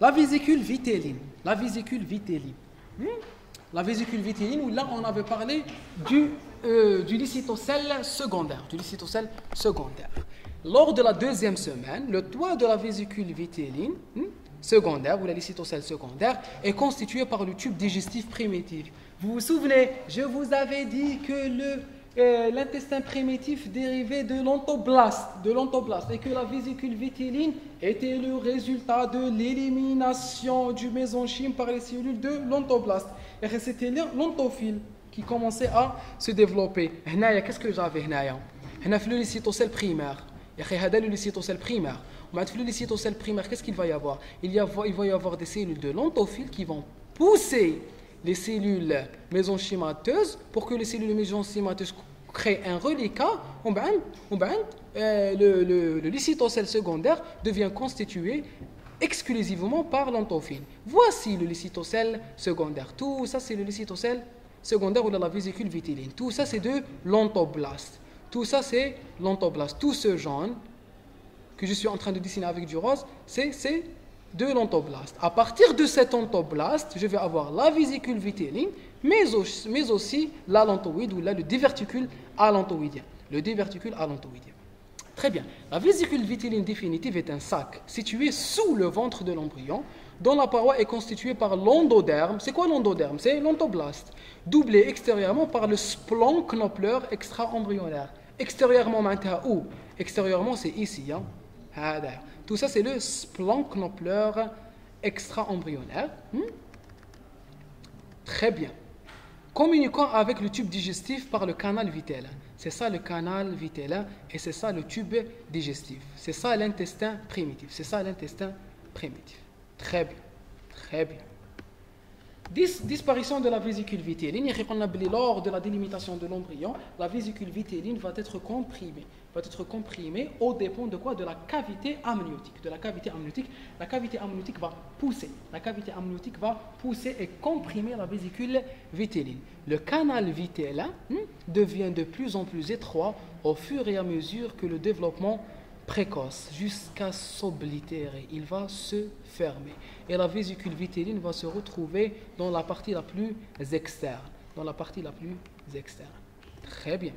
La vésicule vitelline. La vésicule vitelline. Hmm? La vésicule vitelline, où là, on avait parlé du, euh, du licitocèle secondaire. Du secondaire. Lors de la deuxième semaine, le toit de la vésicule vitelline hmm, secondaire, ou la licitocèle secondaire, est constitué par le tube digestif primitif. Vous vous souvenez, je vous avais dit que le l'intestin primitif dérivé de l'ontoblaste, de l'ontoblaste, et que la vésicule vitelline était le résultat de l'élimination du mésenchyme par les cellules de l'ontoblaste. Et c'était l'ontophile qui commençait à se développer. Qu'est-ce que j'avais On a fait le cytocèle primaire. Il y a le cytocèle primaire. Le cytocèle primaire, qu'est-ce qu'il va y avoir? Il, il va y avoir des cellules de l'ontophile qui vont pousser les cellules mésenchymateuses pour que les cellules mésenchymateuses créent un reliquat, euh, le, le, le secondaire devient constitué exclusivement par l'antophile. Voici le licitocèle secondaire. Tout ça, c'est le licitocèle secondaire ou la vésicule vitelline. Tout ça, c'est de l'antoblaste. Tout ça, c'est l'antoblaste. Tout ce jaune que je suis en train de dessiner avec du rose, c'est de l'antoblaste. À partir de cet antoblaste, je vais avoir la vésicule vitelline, mais aussi, l'allantoïde ou là, le diverticule allantoïdien. Le diverticule allantoïdien. Très bien. La vésicule vitelline définitive est un sac situé sous le ventre de l'embryon, dont la paroi est constituée par l'endoderme. C'est quoi l'endoderme? C'est l'antoblaste, doublé extérieurement par le splonchnopler extra-embryonnaire. Extérieurement, maintenant où? Extérieurement, c'est ici. Hein? Tout ça, c'est le splonchnopler extra-embryonnaire. Hmm? Très bien. Communiquant avec le tube digestif par le canal vitellin. C'est ça le canal vitellin et c'est ça le tube digestif. C'est ça l'intestin primitif. C'est ça l'intestin primitif. Très bien. Très bien disparition de la vésicule vitelline, lors de la délimitation de l'embryon, la vésicule vitelline va être comprimée. Va être comprimée au dépend de quoi? De la cavité amniotique. De la cavité amniotique, la cavité amniotique va pousser. La cavité amniotique va pousser et comprimer la vésicule vitelline. Le canal vitellin hmm, devient de plus en plus étroit au fur et à mesure que le développement précoce jusqu'à s'oblitérer. Il va se fermer. Et la vésicule vitelline va se retrouver dans la partie la plus externe. Dans la partie la plus externe. Très bien.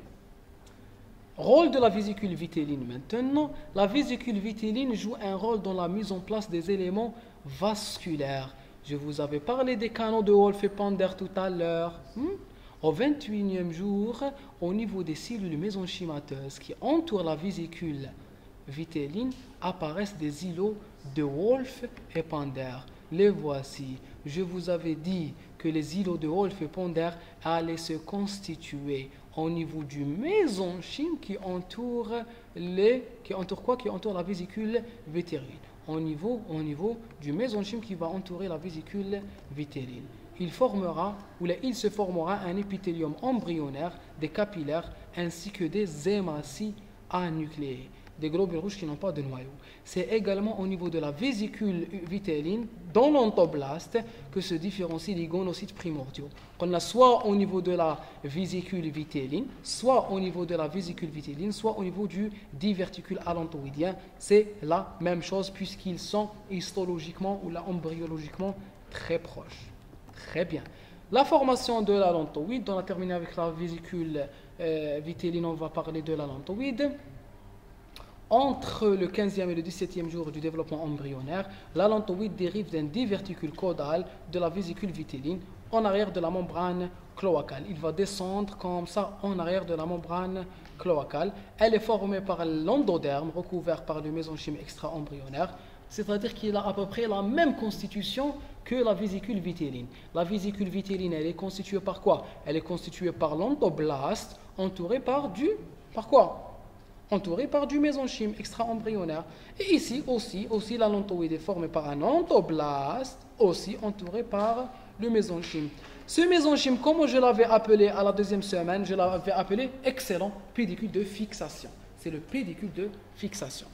Rôle de la vésicule vitelline maintenant. La vésicule vitelline joue un rôle dans la mise en place des éléments vasculaires. Je vous avais parlé des canaux de Wolf et Pander tout à l'heure. Hmm? Au 28e jour, au niveau des cellules mésenchymateuses qui entourent la vésicule vitelline apparaissent des îlots de Wolf et Ponder. Les voici. Je vous avais dit que les îlots de Wolf et Ponder allaient se constituer au niveau du mésenchyme qui entoure les qui entoure la vésicule vétérine au niveau au niveau du qui va entourer la vésicule vétérine il formera il se formera un épithélium embryonnaire des capillaires ainsi que des hématies anucléées des globules rouges qui n'ont pas de noyau. C'est également au niveau de la vésicule vitelline, dans l'antoblaste, que se différencient les gonocytes primordiaux. On a soit au niveau de la vésicule vitelline, soit au niveau de la vésicule vitelline, soit au niveau du diverticule allantoïdien. C'est la même chose puisqu'ils sont histologiquement ou embryologiquement très proches. Très bien. La formation de l'allantoïde, on a terminé avec la vésicule euh, vitelline, on va parler de l'allantoïde entre le 15e et le 17e jour du développement embryonnaire, l'allantoïde dérive d'un diverticule caudal de la vésicule vitelline en arrière de la membrane cloacale. Il va descendre comme ça en arrière de la membrane cloacale. Elle est formée par l'endoderme recouvert par le mésenchyme extra-embryonnaire, c'est-à-dire qu'il a à peu près la même constitution que la vésicule vitelline. La vésicule vitelline, elle est constituée par quoi? Elle est constituée par l'endoblaste entouré par du... Par quoi? Entouré par du mésenchyme extra-embryonnaire. Et ici aussi, aussi la lentoïde est formée par un entoblaste, aussi entouré par le mésenchyme. Ce mésenchyme, comme je l'avais appelé à la deuxième semaine, je l'avais appelé excellent pédicule de fixation. C'est le pédicule de fixation.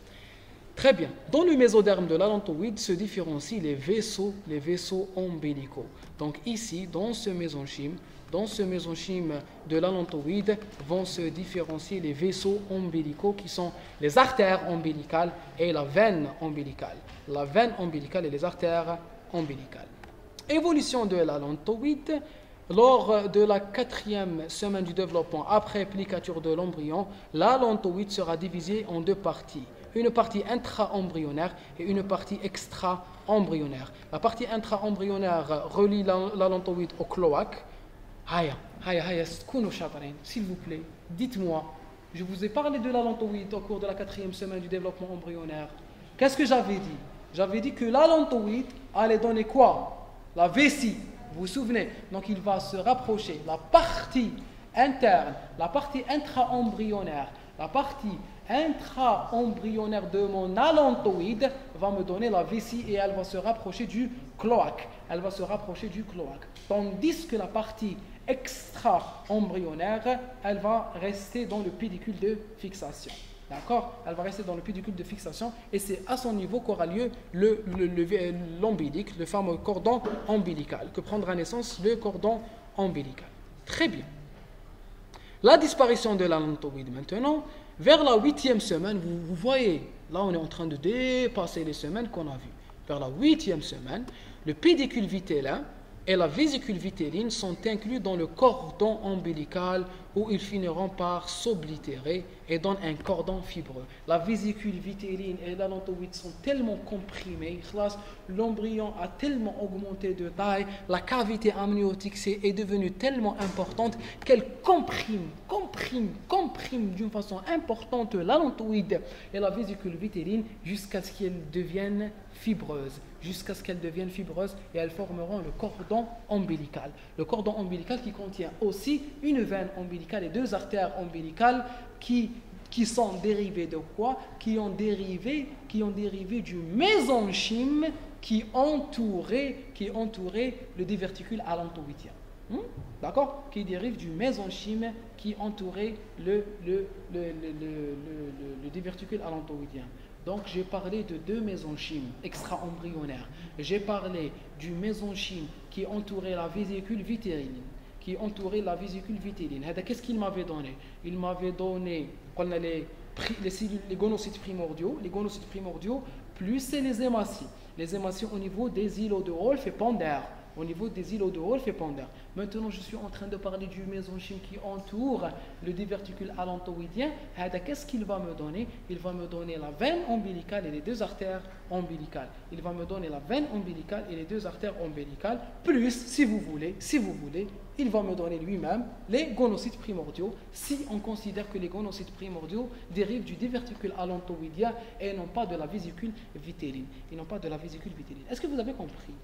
Très bien. Dans le mésoderme de l'allantoïde se différencient les vaisseaux, les vaisseaux ombilicaux. Donc ici, dans ce mésenchyme, dans ce mésenchyme de l'allantoïde vont se différencier les vaisseaux ombilicaux qui sont les artères ombilicales et la veine ombilicale. La veine ombilicale et les artères ombilicales. Évolution de l'allantoïde. Lors de la quatrième semaine du développement, après applicature de l'embryon, l'allantoïde sera divisé en deux parties. Une partie intra-embryonnaire et une partie extra-embryonnaire. La partie intra-embryonnaire relie l'allantoïde au cloaque Haya, haya, haya, s'il vous plaît, dites-moi, je vous ai parlé de l'allantoïde au cours de la quatrième semaine du développement embryonnaire. Qu'est-ce que j'avais dit? J'avais dit que l'allantoïde allait donner quoi? La vessie, vous vous souvenez? Donc il va se rapprocher, la partie interne, la partie intra-embryonnaire, la partie intra-embryonnaire de mon allantoïde va me donner la vessie et elle va se rapprocher du cloaque. Elle va se rapprocher du cloaque. Tandis que la partie extra-embryonnaire, elle va rester dans le pédicule de fixation. D'accord? Elle va rester dans le pédicule de fixation et c'est à son niveau qu'aura lieu l'ombilique, le, le, le, fameux cordon ombilical, que prendra naissance le cordon ombilical. Très bien. La disparition de l'anatoïde maintenant, vers la huitième semaine, vous, vous, voyez, là on est en train de dépasser les semaines qu'on a vues. Vers la huitième semaine, le pédicule vitellin et la vésicule vitéline sont inclus dans le cordon ombilical où ils finiront par s'oblitérer et donnent un cordon fibreux. La vésicule vitéline et l'allantoïde sont tellement comprimés, l'embryon a tellement augmenté de taille, la cavité amniotique est devenue tellement importante qu'elle comprime, comprime, comprime d'une façon importante l'allantoïde et la vésicule vitéline jusqu'à ce qu'elles deviennent fibreuses jusqu'à ce qu'elles deviennent fibreuses et elles formeront le cordon ombilical. Le cordon ombilical qui contient aussi une veine ombilicale et deux artères ombilicales qui, sont dérivées de quoi? Qui ont, dérivé, du mésenchyme qui entourait, qui entourait le diverticule allantoïdien. Hmm? D'accord? Qui dérive du mésenchyme qui entourait le, le, le, le diverticule allantoïdien. Donc j'ai parlé de deux mésenchymes extra-embryonnaires. J'ai parlé du mésenchyme qui entourait la vésicule vitéline, qui entourait la vésicule vitéline. Qu'est-ce qu'il m'avait donné? Il m'avait donné les, les, cellules, les gonocytes primordiaux, les gonocytes primordiaux, plus les hématies. Les hématies au niveau des îlots de Wolf et Ponder au niveau des îlots de Wolf et Ponder. Maintenant, je suis en train de parler du mésenchyme qui entoure le diverticule allantoïdien. Qu'est-ce qu'il va me donner? Il va me donner la veine ombilicale et les deux artères ombilicales. Il va me donner la veine ombilicale et les deux artères ombilicales, plus, si vous voulez, si vous voulez, il va me donner lui-même les gonocytes primordiaux, si on considère que les gonocytes primordiaux dérivent du diverticule allantoïdien et non pas de la vésicule vitéline. Ils n'ont pas de la vésicule vitéline. Est-ce que vous avez compris?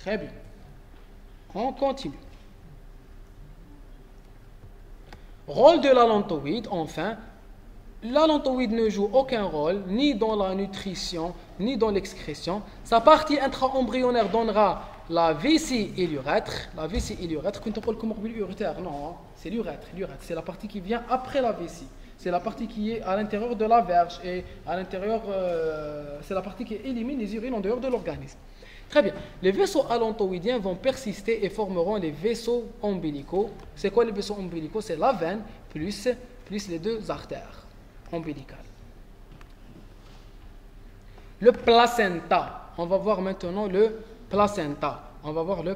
Très bien. On continue. Rôle de l'allantoïde, enfin. L'allantoïde ne joue aucun rôle, ni dans la nutrition, ni dans l'excrétion. Sa partie intra-embryonnaire donnera la vessie et l'urètre. La vessie et l'urètre, quand on comme urètre, non, c'est l'urètre. L'urètre, c'est la partie qui vient après la vessie. C'est la partie qui est à l'intérieur de la verge et à l'intérieur, euh, c'est la partie qui élimine les urines en dehors de l'organisme. Très bien. Les vaisseaux allantoïdiens vont persister et formeront les vaisseaux ombilicaux. C'est quoi les vaisseaux ombilicaux? C'est la veine plus, plus les deux artères ombilicales. Le placenta. On va voir maintenant le placenta. On va voir le